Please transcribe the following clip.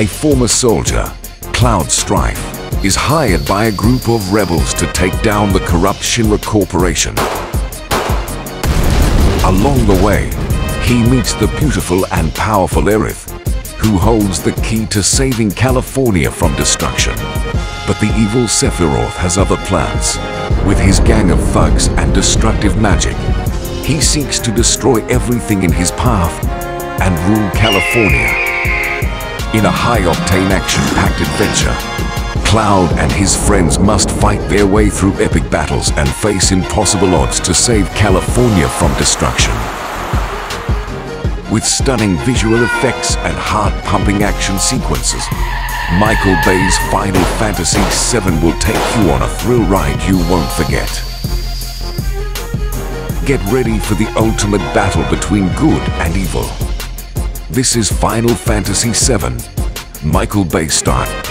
A former soldier, Cloud Strife, is hired by a group of rebels to take down the corrupt Shinra Corporation. Along the way, he meets the beautiful and powerful Aerith, who holds the key to saving California from destruction. But the evil Sephiroth has other plans. With his gang of thugs and destructive magic, he seeks to destroy everything in his path and rule California. In a high-octane action-packed adventure, Cloud and his friends must fight their way through epic battles and face impossible odds to save California from destruction. With stunning visual effects and heart-pumping action sequences, Michael Bay's Final Fantasy VII will take you on a thrill ride you won't forget. Get ready for the ultimate battle between good and evil. This is Final Fantasy VII, Michael Bay style.